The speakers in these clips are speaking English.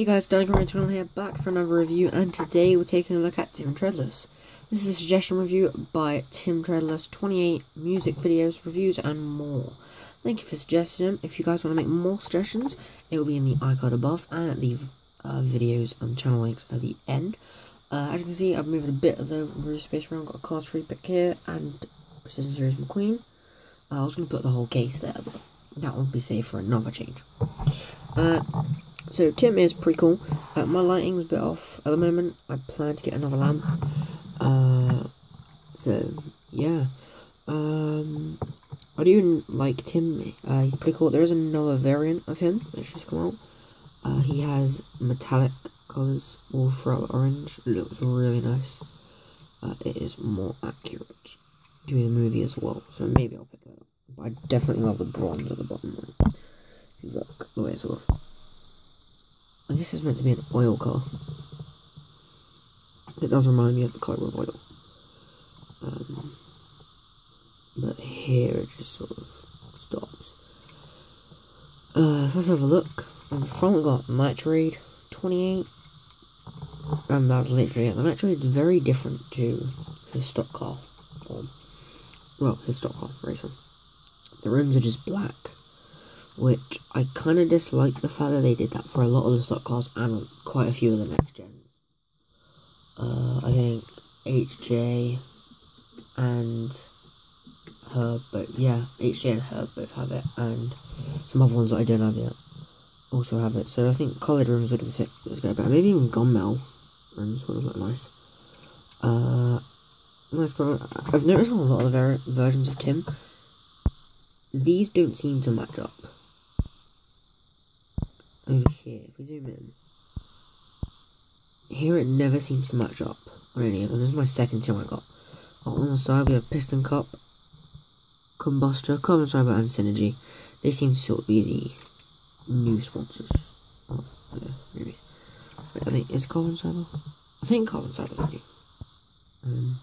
Hey guys, Dinoco Ronnie here, back for another review, and today we're taking a look at Tim Treadless. This is a suggestion review by Tim Treadless, 28 music videos, reviews, and more. Thank you for suggesting them. If you guys want to make more suggestions, it will be in the icon above, and at the uh, videos and channel links at the end. Uh, as you can see, I've moved a bit of the roof space around, got a card free pick here, and Precision Series McQueen. Uh, I was going to put the whole case there, but that won't be safe for another change. Uh, so Tim is pretty cool. Uh, my lighting's a bit off at the moment. I plan to get another lamp. Uh, so yeah. Um, I do like Tim. Uh, he's pretty cool. There is another variant of him that's just come out. Uh, he has metallic colours all throughout orange. It looks really nice. Uh, it is more accurate to the movie as well. So maybe I'll pick that up. I definitely love the bronze at the bottom. You look the way it's of I guess it's meant to be an oil car. It does remind me of the colour of oil. Um, but here it just sort of stops. Uh, so let's have a look. On the front got Nitroade 28. And that's literally it. The Nitroade is very different to his stock car. well, his stock car racing. The rims are just black which I kind of dislike the fact that they did that for a lot of the stock cars and quite a few of the next gen. Uh, I think HJ and Herb but yeah, HJ and Herb both have it, and some other ones that I don't have yet also have it. So I think coloured rims would have fit this guy better. Maybe even gunmetal rims would look nice. Uh, nice color. I've noticed on a lot of the versions of Tim, these don't seem to match up here, if we zoom in, here it never seems to match up on any of them. This is my second Tim I got. On the side we have Piston Cup, Combustor, Carbon Cyber and Synergy. They seem to sort of be the new sponsors of the movies. I think, is Carbon Cyber? I think Carbon Cyber is new. Um,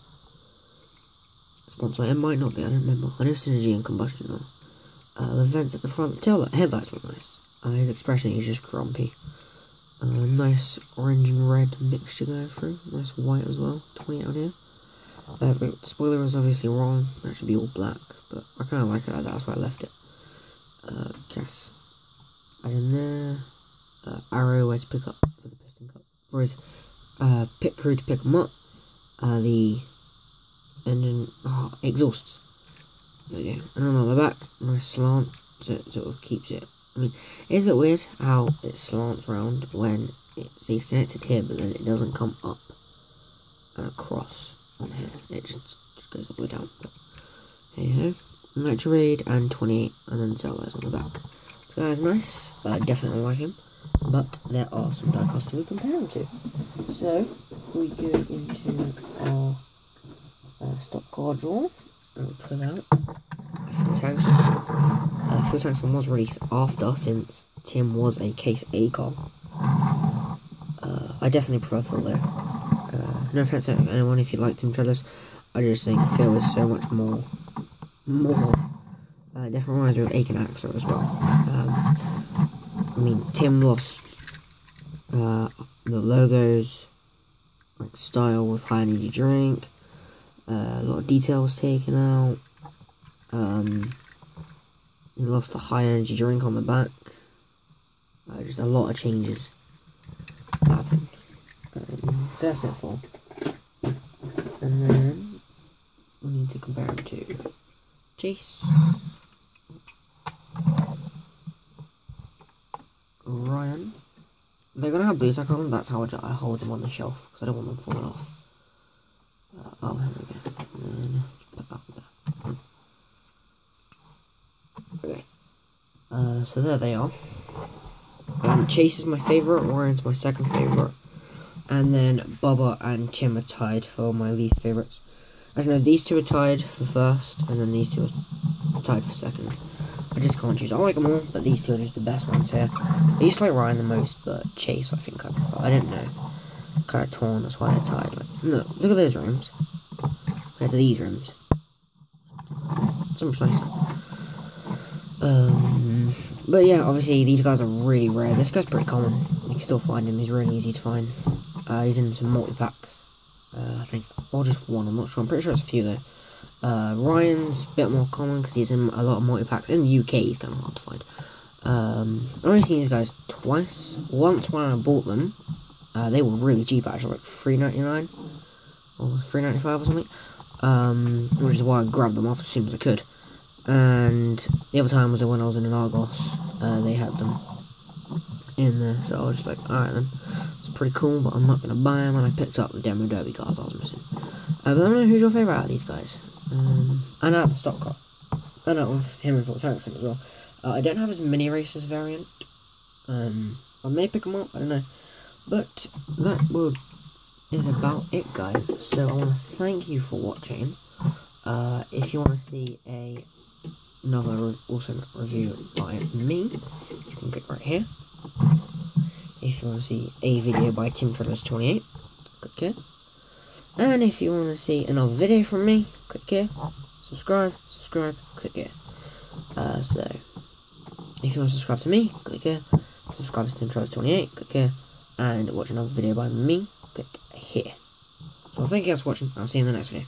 sponsor, it might not be, I don't remember. I know Synergy and Combustion though. Uh, the vents at the front, the tail headlights look nice. His expression is just grumpy. Uh, nice orange and red mixture going through. Nice white as well. 20 out here. Uh, spoiler is obviously wrong. That should be all black. But I kind of like it like that. That's why I left it. Uh, gas. And in there. Uh, arrow where to pick up for the piston cup. For his uh, pit crew to pick them up. Uh, the engine oh, exhausts. There you go. And then on the back, nice slant. So it sort of keeps it I mean, it's a bit weird how it slants round when it stays connected here, but then it doesn't come up and across on here. It just, just goes all the way down. But hey ho. Nitroade and 28, and then Zelda's on the back. This guy is nice. But I definitely like him. But there are some diecast to compare him to. So, if we go into our uh, stock car drawer, and pull out Phil Uh, Phil Tankson was released after, since Tim was a case A car. Uh, I definitely prefer Phil though. Uh, no offense to anyone if you like Tim Treadless, I just think Phil is so much more, more. Uh, definitely reminds me of Aiken Axler as well. Um, I mean, Tim lost uh, the logos, like style with high energy drink. Uh, a lot of details taken out. Um, lost the high energy drink on the back. Uh, just a lot of changes happened. Um, so that's it for. And then we need to compare him to Chase. Ryan. They're gonna have blue on, that's how I hold them on the shelf, because I don't want them falling off. Uh, oh, here we go. And then put that there. Okay. Uh, so there they are. Chase is my favourite, Warren's my second favourite. And then Bubba and Tim are tied for my least favourites. I don't know, these two are tied for first, and then these two are tied for second. I just can't choose. I like them all, but these two are just the best ones here. I used to like Ryan the most, but Chase I think I prefer. I don't know. Kind of torn, that's why they're tied. Like, look, look at those rooms. Compared to these rooms. So much nicer. Um, But yeah, obviously these guys are really rare. This guy's pretty common. You can still find him. He's really easy to find. Uh, he's in some multi packs, uh, I think, or just one. I'm not sure. I'm pretty sure it's a few though. Uh, Ryan's a bit more common because he's in a lot of multi packs. In the UK, he's kind of hard to find. Um, I've only seen these guys twice. Once when I bought them, uh, they were really cheap actually, like three ninety nine or three ninety five or something. Um, which is why I grabbed them up as soon as I could. And the other time was when I was in an Argos. Uh, they had them in there, so I was just like, alright then, it's pretty cool, but I'm not gonna buy them. And I picked up the demo derby cards I was missing. Uh, but I don't know who's your favourite out of these guys. Um, and out of the stock card. And out of him and Eriksson as well. Uh, I don't have his mini races variant. Um, I may pick them up, I don't know. But that will, is about it, guys. So I want to thank you for watching. Uh, if you want to see a another awesome review by me, you can click right here. If you want to see a video by Tim Trellers28, click here. And if you want to see another video from me, click here. Subscribe, subscribe, click here. Uh, so, if you want to subscribe to me, click here. Subscribe to Tim Trellers28, click here. And watch another video by me, click here. So thank you guys for watching. I'll see you in the next video.